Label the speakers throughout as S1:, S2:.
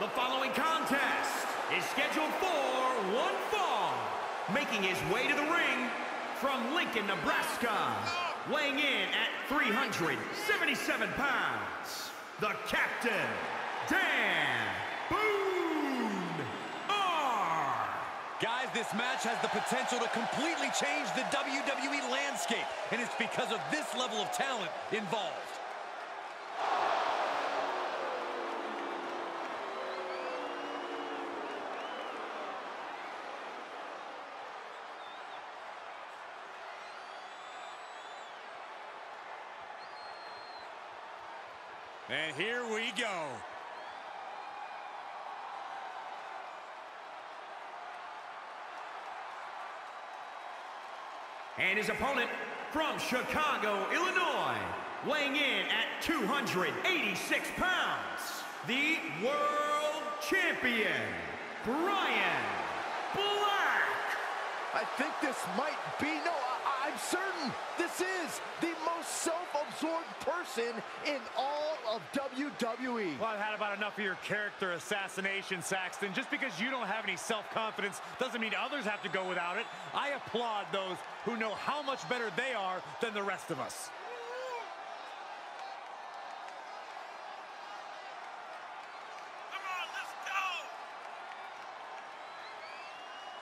S1: The following contest is scheduled for one fall. Making his way to the ring from Lincoln, Nebraska. Weighing in at 377 pounds. The captain, Dan Boone R.
S2: Guys, this match has the potential to completely change the WWE landscape, and it's because of this level of talent involved. And here we go.
S1: And his opponent from Chicago, Illinois, weighing in at 286 pounds, the World Champion, Brian Black.
S3: I think this might be, no, I, am certain this is the most self-absorbed person in all of WWE.
S2: Well, I've had about enough of your character assassination, Saxton. Just because you don't have any self-confidence doesn't mean others have to go without it. I applaud those who know how much better they are than the rest of us.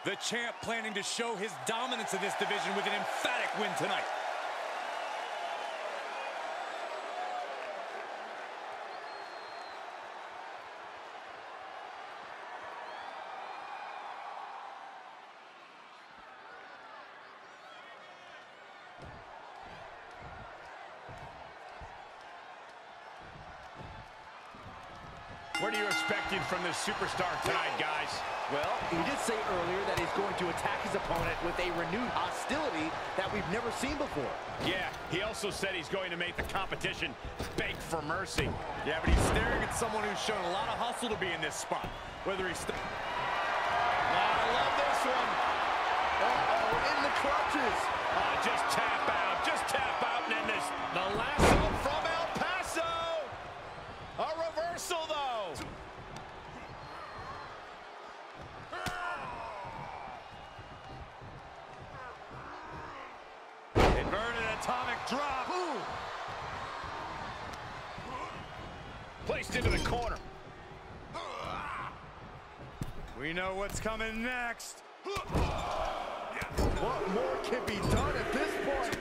S2: The champ planning to show his dominance in this division with an emphatic win tonight.
S4: What are you expecting from this superstar tonight, guys?
S3: Well, he did say earlier that he's going to attack his opponent with a renewed hostility that we've never seen before.
S4: Yeah, he also said he's going to make the competition beg for mercy.
S2: Yeah, but he's staring at someone who's shown a lot of hustle to be in this spot. Whether he's...
S3: Oh, I love this one. Uh-oh, in the clutches.
S4: Oh, uh, just tap out, just tap out, and then this, the lasso from El Paso. A reversal, though.
S2: Inverted atomic drop. Ooh.
S4: Placed into the corner.
S2: We know what's coming next.
S3: What more can be done at this point?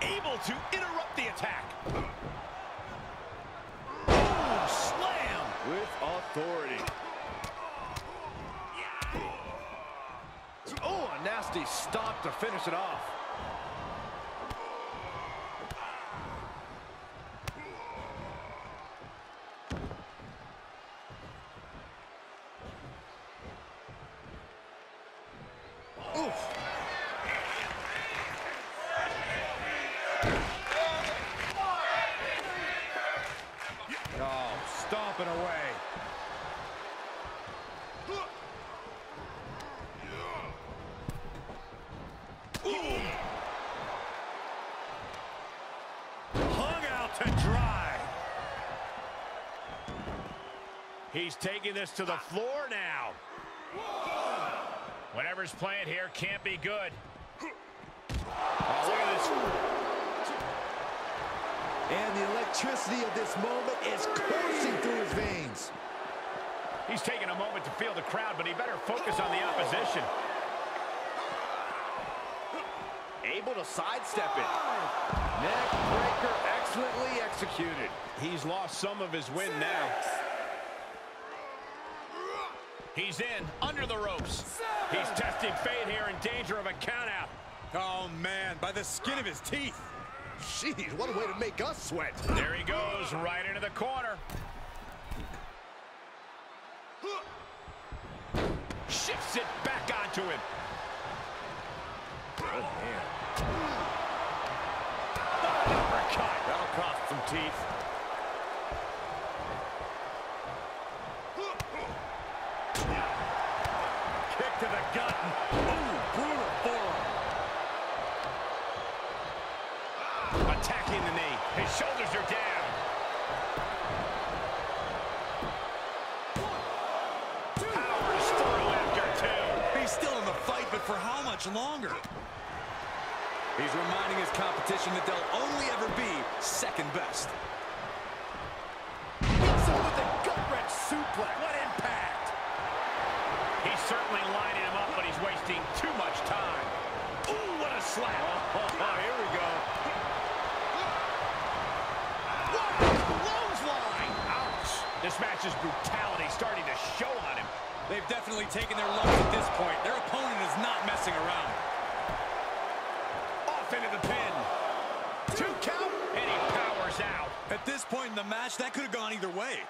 S4: Able to interrupt the attack. Boom, slam.
S3: With authority. Oh, a nasty stop to finish it off.
S2: Oh, stomping away. Hung out to dry.
S4: He's taking this to the floor now. Whatever's playing here can't be good. Oh, look at this.
S3: And the electricity of this moment is coursing through his veins.
S4: He's taking a moment to feel the crowd, but he better focus on the opposition.
S3: Able to sidestep it. Neck breaker excellently executed.
S4: He's lost some of his wind now. He's in, under the ropes. He's testing fate here in danger of a countout.
S2: Oh, man, by the skin of his teeth.
S3: Jeez, what a way to make us sweat.
S4: There he goes, right into the corner. Shifts it back onto him.
S3: Good man.
S4: Uppercut. That'll cost some teeth. attacking the knee. His shoulders are down. One, Power is through after two.
S2: He's still in the fight, but for how much longer?
S5: He's reminding his competition that they'll only ever be second best.
S3: Hits him with a gut-wrench suplex. What impact!
S4: He's certainly lining him up, but he's wasting too much time. Ooh, what a slap! Brutality starting to show on him.
S5: They've definitely taken their lumps at this point. Their opponent is not messing around.
S4: Off into the pin. Two count, and he powers out.
S2: At this point in the match, that could have gone either way.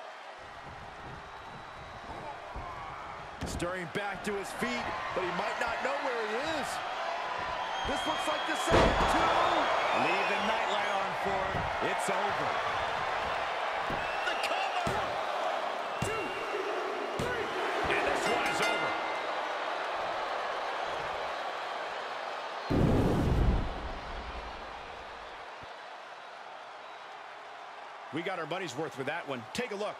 S3: Stirring back to his feet, but he might not know where he is. This looks like the second two.
S2: Leave the nightlight on for him. It's
S4: over. We got our money's worth with that one. Take a look.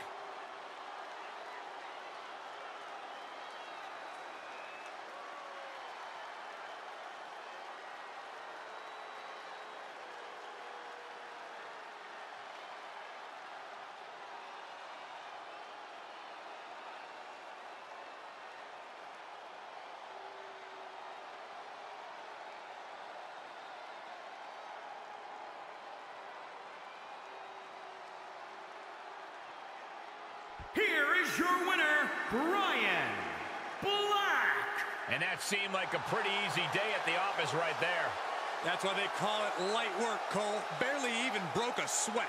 S1: Here is your winner, Brian Black.
S4: And that seemed like a pretty easy day at the office right there.
S2: That's why they call it light work, Cole. Barely even broke a sweat.